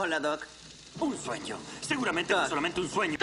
Hola, Doc. Un sueño. Seguramente Ah. fue solamente un sueño.